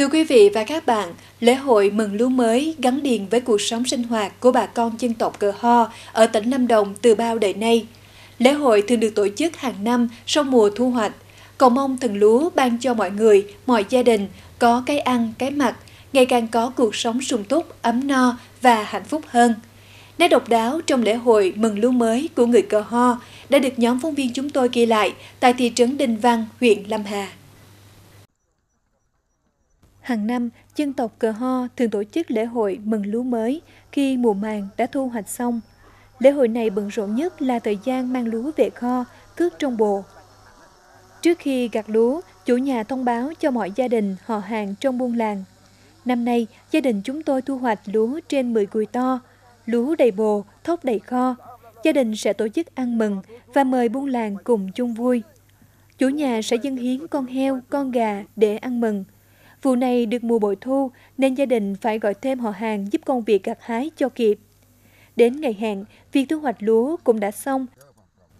Thưa quý vị và các bạn, lễ hội mừng lúa mới gắn liền với cuộc sống sinh hoạt của bà con dân tộc Cờ Ho ở tỉnh Lâm Đồng từ bao đời nay. Lễ hội thường được tổ chức hàng năm sau mùa thu hoạch, cầu mong thần lúa ban cho mọi người, mọi gia đình có cái ăn, cái mặc, ngày càng có cuộc sống sung túc, ấm no và hạnh phúc hơn. Nét độc đáo trong lễ hội mừng lúa mới của người Cờ Ho đã được nhóm phóng viên chúng tôi ghi lại tại thị trấn Đinh Văn, huyện Lâm Hà. Hàng năm, dân tộc Cờ Ho thường tổ chức lễ hội mừng lúa mới khi mùa màng đã thu hoạch xong. Lễ hội này bận rộn nhất là thời gian mang lúa về kho, cướp trong bồ. Trước khi gặt lúa, chủ nhà thông báo cho mọi gia đình họ hàng trong buôn làng. Năm nay, gia đình chúng tôi thu hoạch lúa trên 10 cùi to, lúa đầy bồ, thóc đầy kho. Gia đình sẽ tổ chức ăn mừng và mời buôn làng cùng chung vui. Chủ nhà sẽ dâng hiến con heo, con gà để ăn mừng. Vụ này được mùa bội thu nên gia đình phải gọi thêm họ hàng giúp công việc gặt hái cho kịp. Đến ngày hẹn, việc thu hoạch lúa cũng đã xong.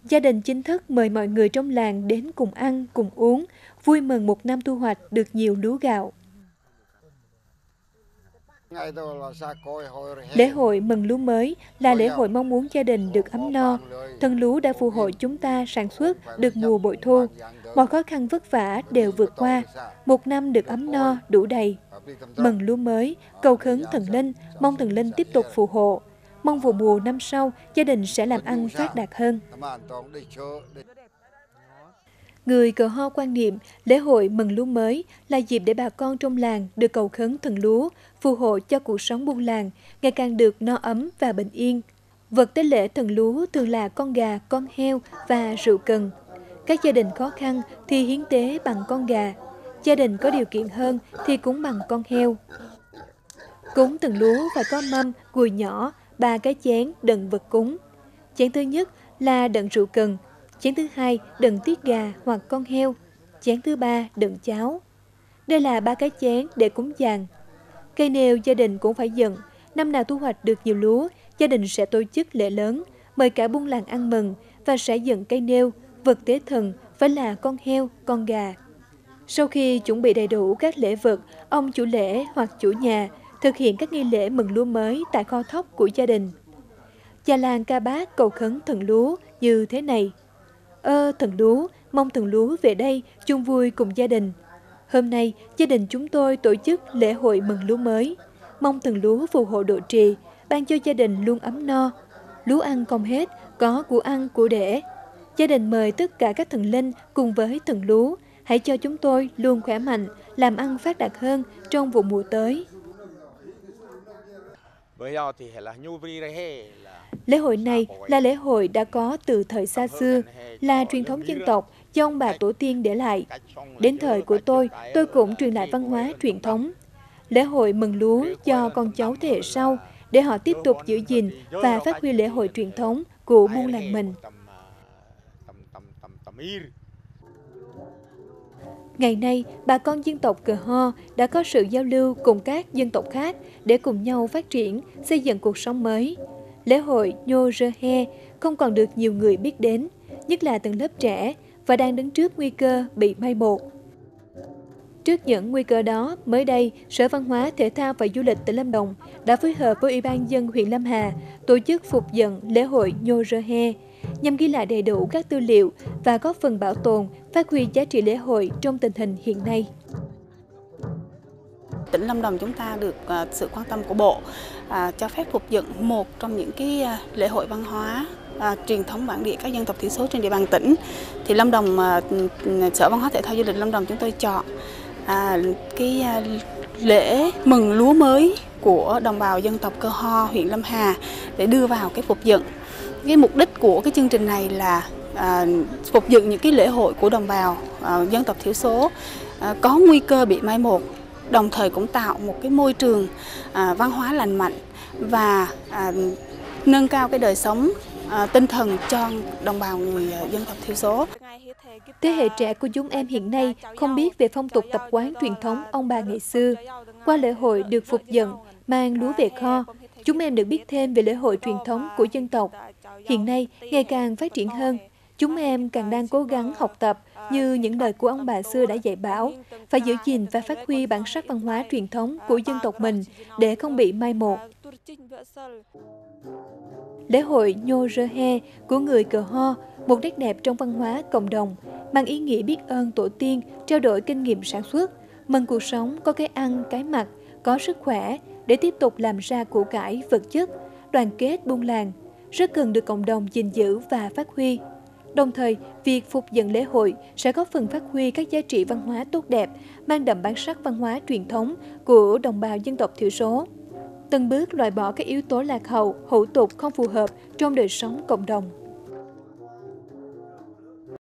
Gia đình chính thức mời mọi người trong làng đến cùng ăn, cùng uống, vui mừng một năm thu hoạch được nhiều lúa gạo. Lễ hội mừng lúa mới là lễ hội mong muốn gia đình được ấm no. thân lúa đã phù hộ chúng ta sản xuất được mùa bội thu. Mọi khó khăn vất vả đều vượt qua. Một năm được ấm no, đủ đầy. Mừng lúa mới, cầu khấn thần linh, mong thần linh tiếp tục phù hộ. Mong vụ mùa năm sau, gia đình sẽ làm ăn phát đạt hơn. Người cờ ho quan niệm lễ hội mừng lúa mới là dịp để bà con trong làng được cầu khấn thần lúa, phù hộ cho cuộc sống buôn làng ngày càng được no ấm và bình yên. Vật tế lễ thần lúa thường là con gà, con heo và rượu cần. Các gia đình khó khăn thì hiến tế bằng con gà. Gia đình có điều kiện hơn thì cúng bằng con heo. Cúng từng lúa phải có mâm, gùi nhỏ, ba cái chén đựng vật cúng. Chén thứ nhất là đựng rượu cần, chén thứ hai đựng tiết gà hoặc con heo, chén thứ ba đựng cháo. Đây là ba cái chén để cúng dàn. Cây nêu gia đình cũng phải dựng, năm nào thu hoạch được nhiều lúa, gia đình sẽ tổ chức lễ lớn, mời cả buôn làng ăn mừng và sẽ dựng cây nêu, vật tế thần phải là con heo, con gà. Sau khi chuẩn bị đầy đủ các lễ vật, ông chủ lễ hoặc chủ nhà thực hiện các nghi lễ mừng lúa mới tại kho thóc của gia đình. Cha làng ca bác cầu khấn thần lúa như thế này. Ơ thần lúa, mong thần lúa về đây chung vui cùng gia đình. Hôm nay, gia đình chúng tôi tổ chức lễ hội mừng lúa mới. Mong thần lúa phù hộ độ trì, ban cho gia đình luôn ấm no. Lúa ăn không hết, có của ăn của để. Gia đình mời tất cả các thần linh cùng với thần lúa, hãy cho chúng tôi luôn khỏe mạnh, làm ăn phát đạt hơn trong vụ mùa tới. Lễ hội này là lễ hội đã có từ thời xa xưa, là truyền thống dân tộc do ông bà tổ tiên để lại. Đến thời của tôi, tôi cũng truyền lại văn hóa truyền thống. Lễ hội mừng lúa cho con cháu thế hệ sau để họ tiếp tục giữ gìn và phát huy lễ hội truyền thống của buôn làng mình. Ngày nay, bà con dân tộc Cờ Ho đã có sự giao lưu cùng các dân tộc khác để cùng nhau phát triển, xây dựng cuộc sống mới. Lễ hội Nho Rơ He không còn được nhiều người biết đến, nhất là tầng lớp trẻ, và đang đứng trước nguy cơ bị mai một. Trước những nguy cơ đó, mới đây, Sở Văn hóa, Thể thao và Du lịch tỉnh Lâm Đồng đã phối hợp với Ủy ban dân huyện Lâm Hà tổ chức phục dựng lễ hội Nhô Rơ He, nhằm ghi lại đầy đủ các tư liệu và góp phần bảo tồn, phát huy giá trị lễ hội trong tình hình hiện nay. Tỉnh Lâm Đồng chúng ta được à, sự quan tâm của Bộ à, cho phép phục dựng một trong những cái à, lễ hội văn hóa à, truyền thống bản địa các dân tộc thiểu số trên địa bàn tỉnh thì Lâm Đồng à, ừ, Sở Văn hóa Thể thao Du lịch Lâm Đồng chúng tôi chọn à, cái à, lễ mừng lúa mới của đồng bào dân tộc Cơ Ho huyện Lâm Hà để đưa vào cái phục dựng cái mục đích của cái chương trình này là à, phục dựng những cái lễ hội của đồng bào à, dân tộc thiểu số à, có nguy cơ bị mai một đồng thời cũng tạo một cái môi trường à, văn hóa lành mạnh và à, nâng cao cái đời sống à, tinh thần cho đồng bào người à, dân tộc thiểu số. Thế hệ trẻ của chúng em hiện nay không biết về phong tục tập quán truyền thống ông bà ngày xưa. Qua lễ hội được phục dựng, mang lúa về kho, chúng em được biết thêm về lễ hội truyền thống của dân tộc. Hiện nay, ngày càng phát triển hơn. Chúng em càng đang cố gắng học tập như những lời của ông bà xưa đã dạy bảo, phải giữ gìn và phát huy bản sắc văn hóa truyền thống của dân tộc mình để không bị mai một. Lễ hội Nhô Rơ He của người Cờ Ho, một nét đẹp trong văn hóa cộng đồng, mang ý nghĩa biết ơn tổ tiên, trao đổi kinh nghiệm sản xuất, mừng cuộc sống có cái ăn, cái mặc, có sức khỏe để tiếp tục làm ra của cải vật chất, đoàn kết buôn làng, rất cần được cộng đồng gìn giữ và phát huy. Đồng thời, việc phục dựng lễ hội sẽ góp phần phát huy các giá trị văn hóa tốt đẹp, mang đậm bản sắc văn hóa truyền thống của đồng bào dân tộc thiểu số. Từng bước loại bỏ các yếu tố lạc hậu, hữu tục không phù hợp trong đời sống cộng đồng.